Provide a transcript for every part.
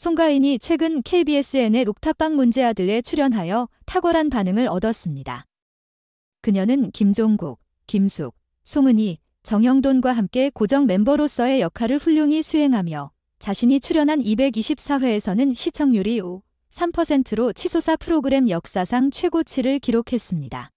송가인이 최근 KBSN의 옥탑방 문제 아들에 출연하여 탁월한 반응을 얻었습니다. 그녀는 김종국, 김숙, 송은이, 정영돈과 함께 고정 멤버로서의 역할을 훌륭히 수행하며 자신이 출연한 224회에서는 시청률이 5, 3%로 치소사 프로그램 역사상 최고치를 기록했습니다.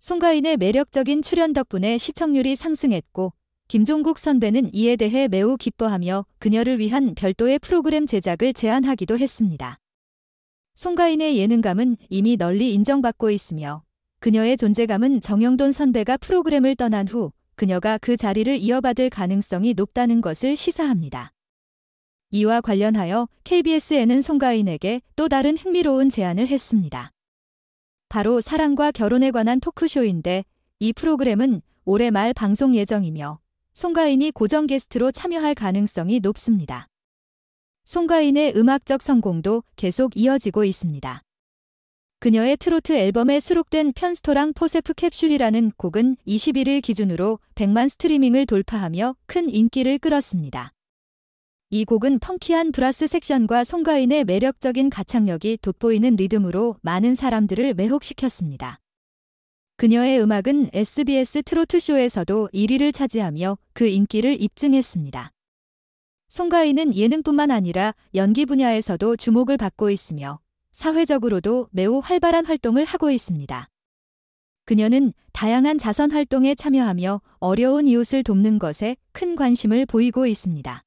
송가인의 매력적인 출연 덕분에 시청률이 상승했고 김종국 선배는 이에 대해 매우 기뻐하며 그녀를 위한 별도의 프로그램 제작을 제안하기도 했습니다. 송가인의 예능감은 이미 널리 인정받고 있으며 그녀의 존재감은 정영돈 선배가 프로그램을 떠난 후 그녀가 그 자리를 이어받을 가능성이 높다는 것을 시사합니다. 이와 관련하여 KBS에는 송가인에게 또 다른 흥미로운 제안을 했습니다. 바로 사랑과 결혼에 관한 토크쇼인데 이 프로그램은 올해 말 방송 예정이며 송가인이 고정 게스트로 참여할 가능성이 높습니다. 송가인의 음악적 성공도 계속 이어지고 있습니다. 그녀의 트로트 앨범에 수록된 편스토랑 포세프 캡슐이라는 곡은 21일 기준으로 100만 스트리밍을 돌파하며 큰 인기를 끌었습니다. 이 곡은 펑키한 브라스 섹션과 송가인의 매력적인 가창력이 돋보이는 리듬으로 많은 사람들을 매혹시켰습니다. 그녀의 음악은 SBS 트로트쇼에서도 1위를 차지하며 그 인기를 입증했습니다. 송가인은 예능뿐만 아니라 연기 분야에서도 주목을 받고 있으며 사회적으로도 매우 활발한 활동을 하고 있습니다. 그녀는 다양한 자선 활동에 참여하며 어려운 이웃을 돕는 것에 큰 관심을 보이고 있습니다.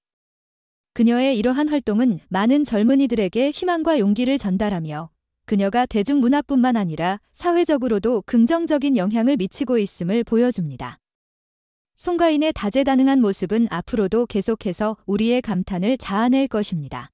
그녀의 이러한 활동은 많은 젊은이들에게 희망과 용기를 전달하며 그녀가 대중문화뿐만 아니라 사회적으로도 긍정적인 영향을 미치고 있음을 보여줍니다. 송가인의 다재다능한 모습은 앞으로도 계속해서 우리의 감탄을 자아낼 것입니다.